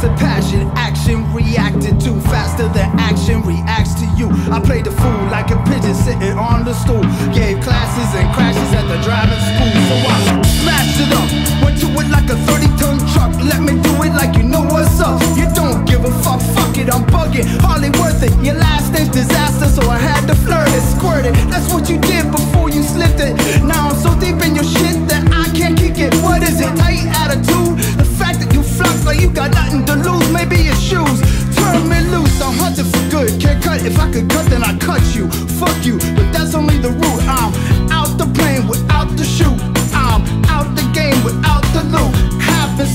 said passion, action reacted to faster than action reacts to you. I played the fool like a pigeon sitting on the stool. Gave classes and crashes at the driving school. So I smashed it up, went to it like a 30 ton truck. Let me do it like you know what's up. You don't give a fuck, fuck it, I'm bugging. Hardly worth it. Your last name's disaster, so I had to flirt it, squirt it. That's what you did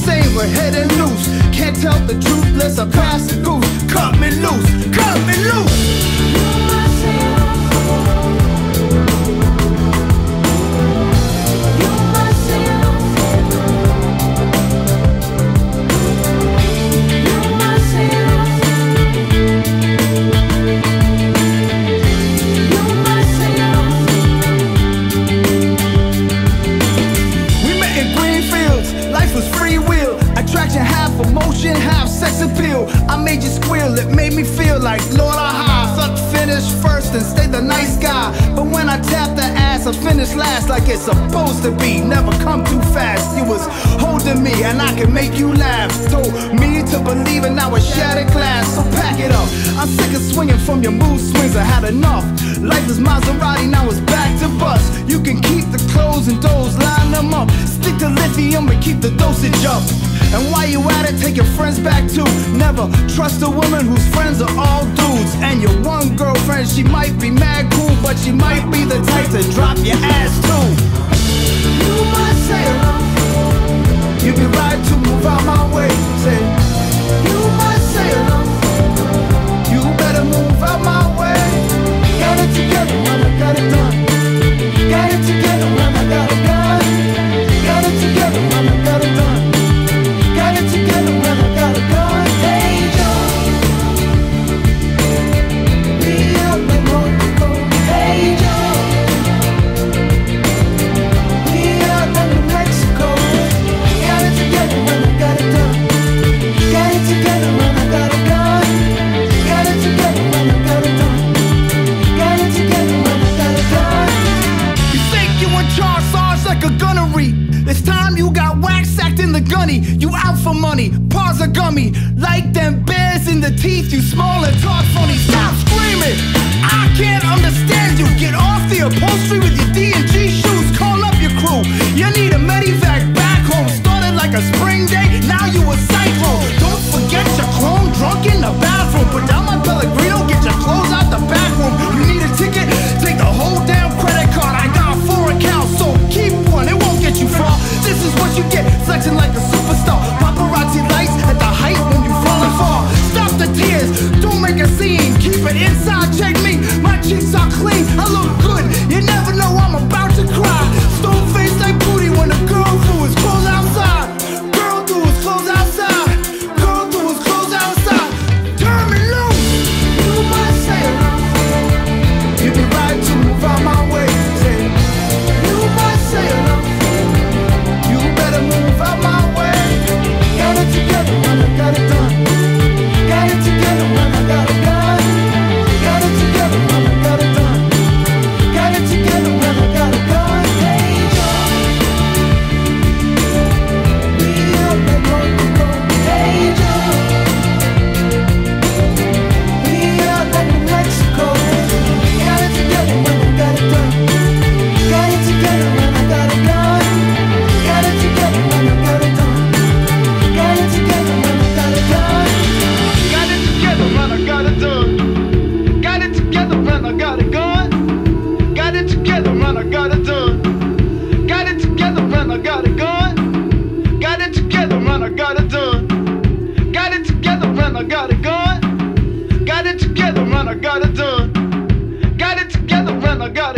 Half we're heading loose. Can't tell the truth unless I pass the goose. Cut me loose. Cut me loose. Lord Aha. Thought finish first and stay the nice guy. But when I tap the ass, I finish last like it's supposed to be. Never come too fast. You was holding me and I can make you laugh. Told me to believe and now it's shattered glass. So pack it up. I'm sick of swinging from your mood swings. I had enough. Life is Maserati, now it's back to bust. You can keep the clothes and those, line them up. Stick to lithium and keep the dosage up. And while you at it, take your friends back too. Never trust a woman whose friends are all dudes. And your one girlfriend, she might be mad cool, but she might be the type to drop your ass the gunny. You out for money, paws are gummy. Like them bears in the teeth, you small and talk funny. Stop screaming! I can't understand you. Get off the upholstery with your D&G I look got it gone. Got it together when I got it done. Got it together when I got